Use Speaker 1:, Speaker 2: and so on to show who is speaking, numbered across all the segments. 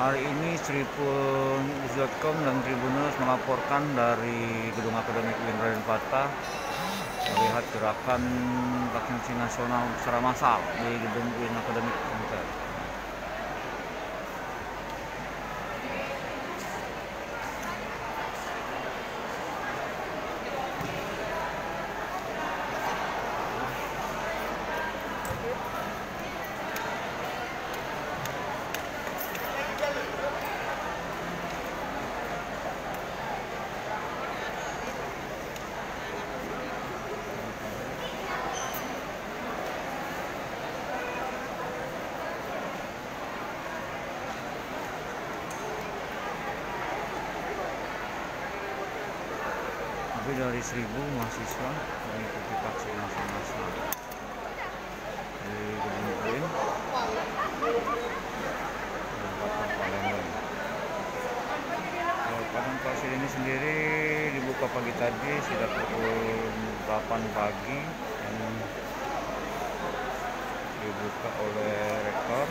Speaker 1: Hari ini Tribun.com dan Tribunnews melaporkan dari Gedung Akademik UIN Raden Patah melihat gerakan vaksinasi nasional secara massal di Gedung UIN Akademik Lebih dari seribu mahasiswa mengikuti vaksinasi massal di Gedung UIN Kabupaten Palembang. Lapangan pasir ini sendiri dibuka pagi tadi sudah pukul 8 pagi dan dibuka oleh rektor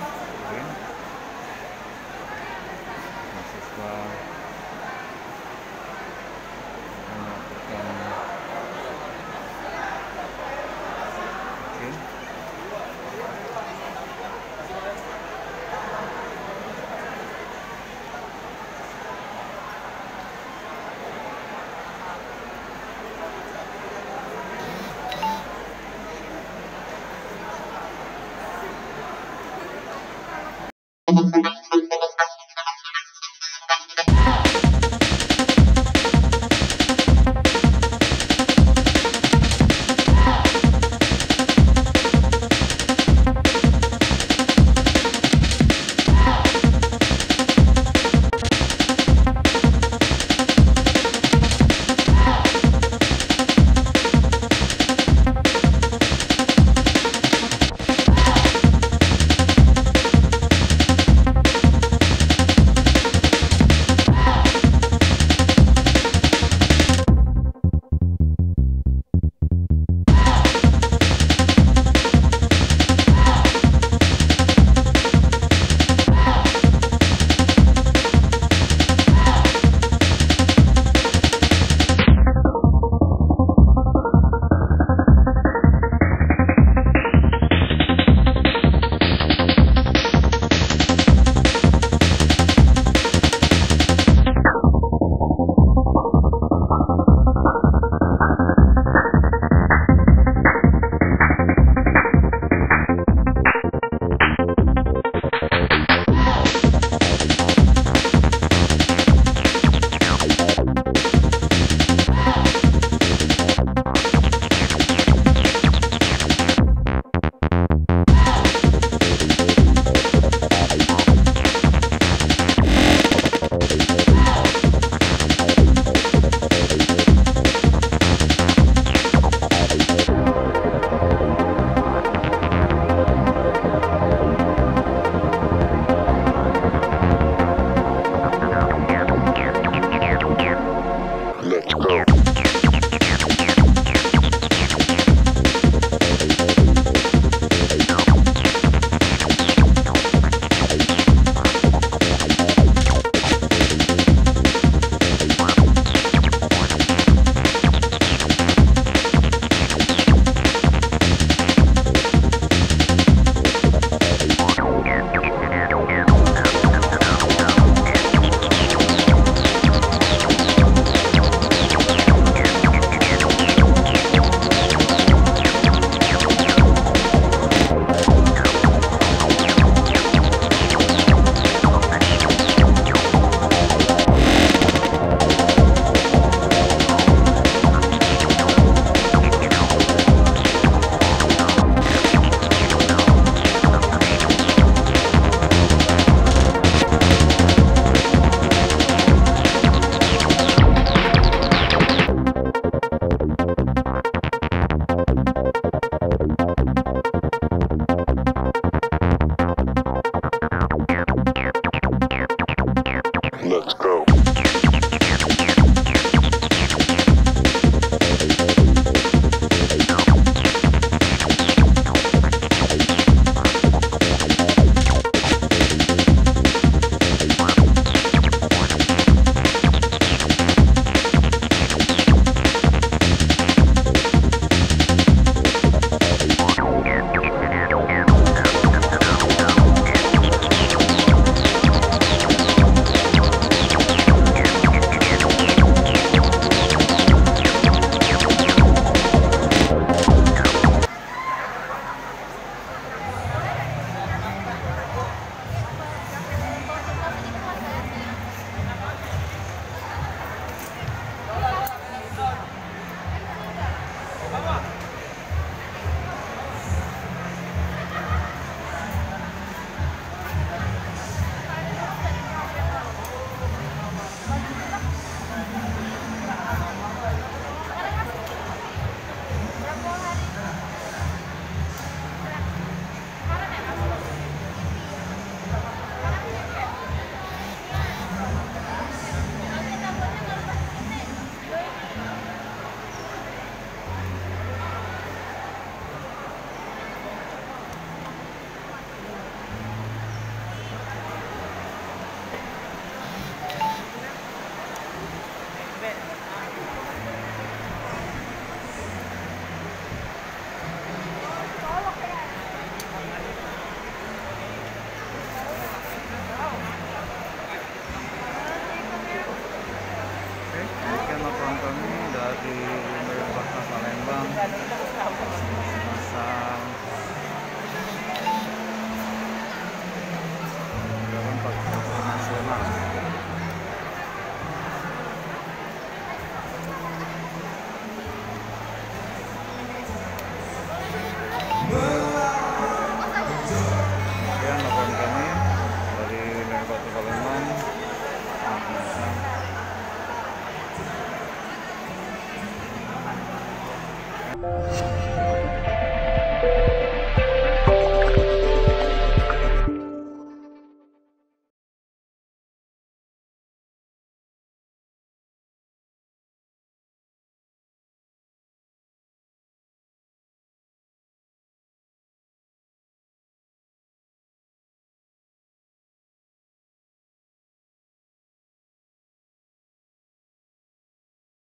Speaker 1: you